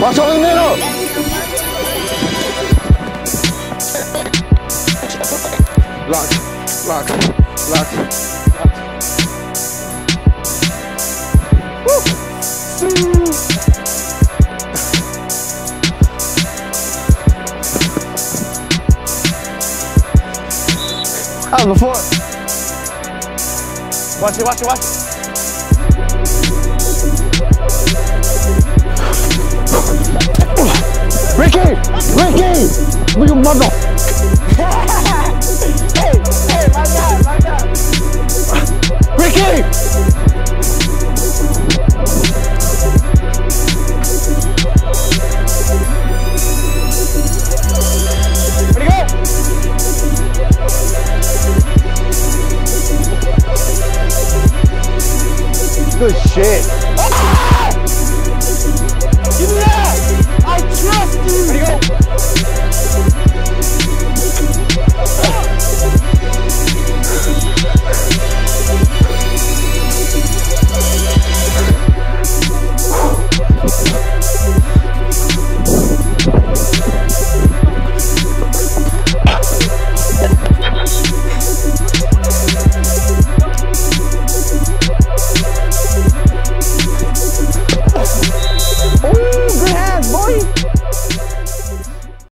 Watch middle. Lock, lock, lock, lock. Ah, before. Watch it, watch it, watch it. Ricky! Ricky! You mother! hey, hey, my my! Ricky! Good shit.